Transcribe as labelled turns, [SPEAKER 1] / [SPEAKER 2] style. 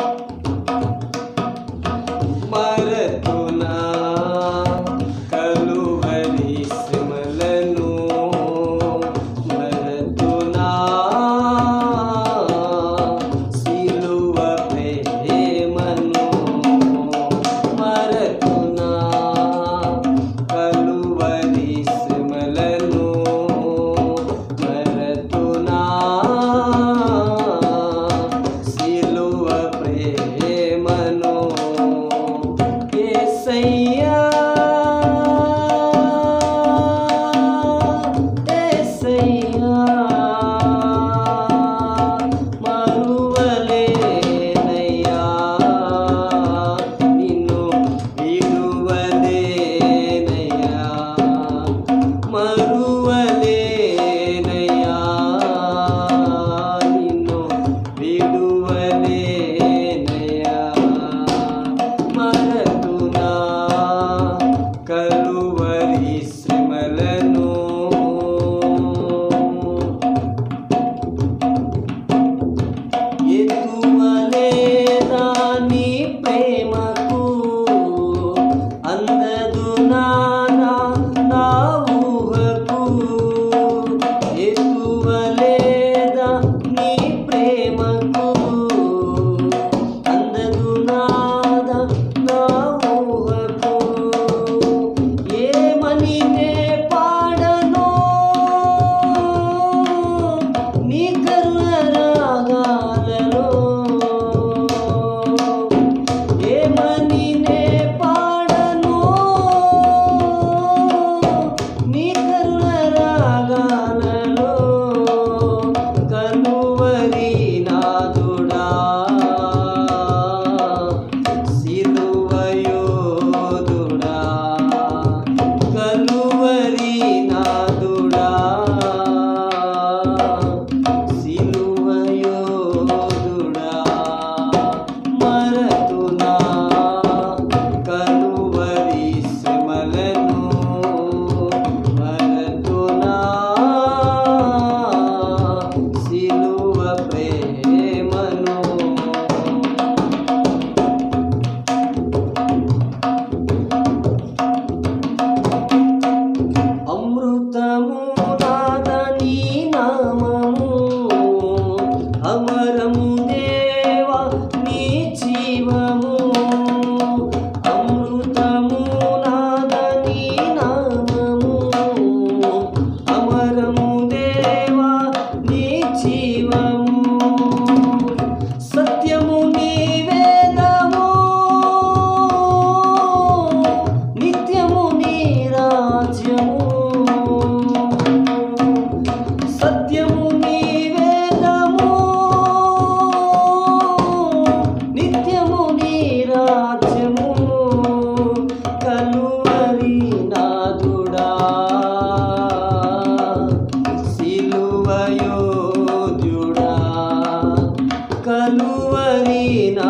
[SPEAKER 1] Thank you. ಕಲುವರಿನ